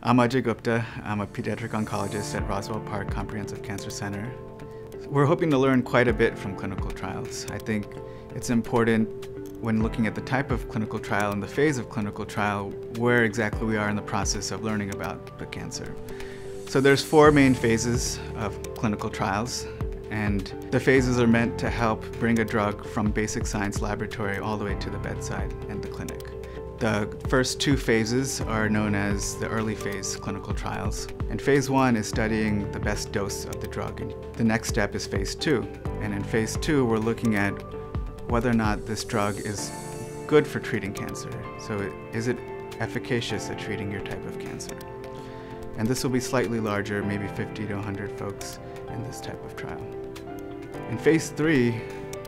I'm Ajay Gupta. I'm a pediatric oncologist at Roswell Park Comprehensive Cancer Center. We're hoping to learn quite a bit from clinical trials. I think it's important when looking at the type of clinical trial and the phase of clinical trial, where exactly we are in the process of learning about the cancer. So there's four main phases of clinical trials, and the phases are meant to help bring a drug from basic science laboratory all the way to the bedside and the clinic. The first two phases are known as the early phase clinical trials. And phase one is studying the best dose of the drug. And the next step is phase two. And in phase two, we're looking at whether or not this drug is good for treating cancer. So is it efficacious at treating your type of cancer? And this will be slightly larger, maybe 50 to 100 folks in this type of trial. In phase three,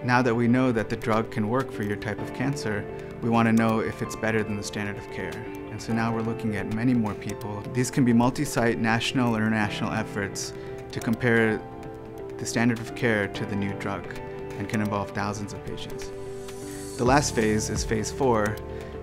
now that we know that the drug can work for your type of cancer, we want to know if it's better than the standard of care. And so now we're looking at many more people. These can be multi-site national or international efforts to compare the standard of care to the new drug and can involve thousands of patients. The last phase is phase four,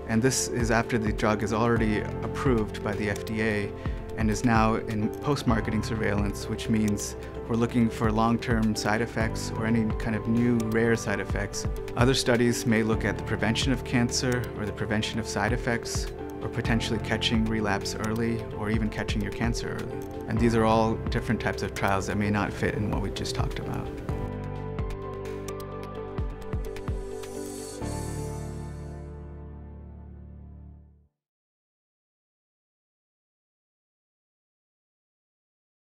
and this is after the drug is already approved by the FDA and is now in post-marketing surveillance, which means we're looking for long-term side effects or any kind of new rare side effects. Other studies may look at the prevention of cancer or the prevention of side effects or potentially catching relapse early or even catching your cancer early. And these are all different types of trials that may not fit in what we just talked about.